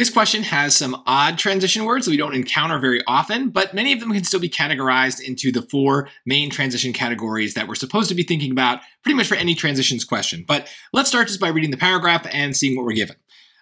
This question has some odd transition words that we don't encounter very often, but many of them can still be categorized into the four main transition categories that we're supposed to be thinking about pretty much for any transitions question. But let's start just by reading the paragraph and seeing what we're given.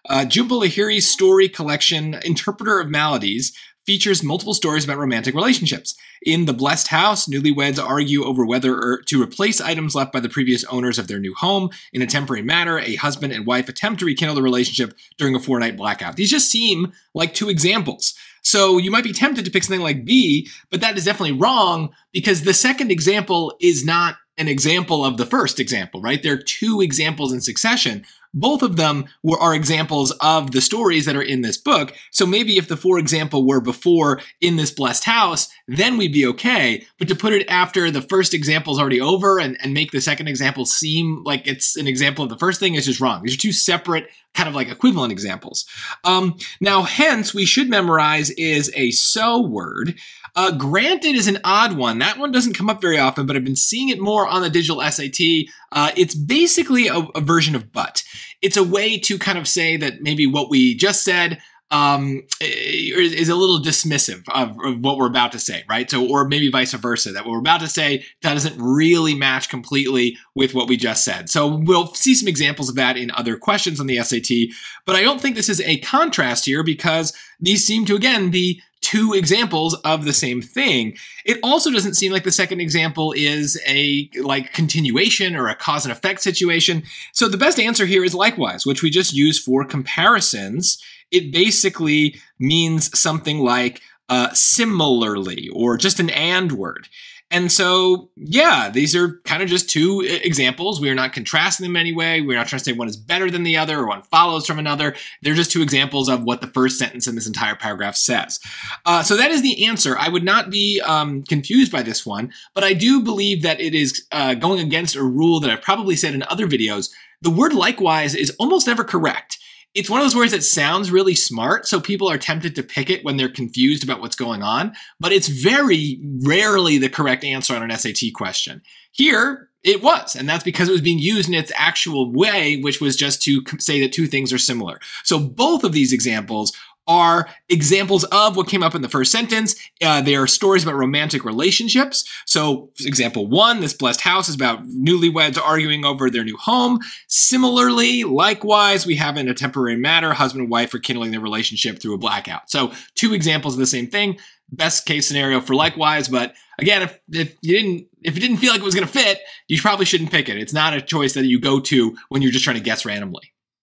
Uh, Jhumpa Lahiri's story collection, Interpreter of Maladies, features multiple stories about romantic relationships. In The Blessed House, newlyweds argue over whether to replace items left by the previous owners of their new home. In a temporary matter, a husband and wife attempt to rekindle the relationship during a four night blackout. These just seem like two examples. So you might be tempted to pick something like B, but that is definitely wrong because the second example is not an example of the first example, right? There are two examples in succession. Both of them were, are examples of the stories that are in this book. So maybe if the for example were before in this blessed house, then we'd be okay. But to put it after the first example is already over and, and make the second example seem like it's an example of the first thing is just wrong. These are two separate kind of like equivalent examples. Um, now, hence, we should memorize is a so word. Uh, granted is an odd one. That one doesn't come up very often, but I've been seeing it more on the digital SAT. Uh, it's basically a, a version of but. It's a way to kind of say that maybe what we just said um, is a little dismissive of, of, what we're about to say, right? So, or maybe vice versa, that what we're about to say that doesn't really match completely with what we just said. So, we'll see some examples of that in other questions on the SAT, but I don't think this is a contrast here because these seem to again be two examples of the same thing. It also doesn't seem like the second example is a like continuation or a cause and effect situation. So the best answer here is likewise, which we just use for comparisons. It basically means something like uh, similarly or just an and word. And so, yeah, these are kind of just two examples. We are not contrasting them in any way. We're not trying to say one is better than the other or one follows from another. They're just two examples of what the first sentence in this entire paragraph says. Uh, so that is the answer. I would not be um, confused by this one, but I do believe that it is uh, going against a rule that I've probably said in other videos. The word likewise is almost never correct it's one of those words that sounds really smart, so people are tempted to pick it when they're confused about what's going on, but it's very rarely the correct answer on an SAT question. Here, it was, and that's because it was being used in its actual way, which was just to say that two things are similar. So both of these examples are examples of what came up in the first sentence. Uh, they are stories about romantic relationships. So, example one, this blessed house is about newlyweds arguing over their new home. Similarly, likewise, we have in a temporary matter, husband and wife rekindling their relationship through a blackout. So, two examples of the same thing. Best case scenario for likewise, but again, if, if you didn't if it didn't feel like it was going to fit, you probably shouldn't pick it. It's not a choice that you go to when you're just trying to guess randomly.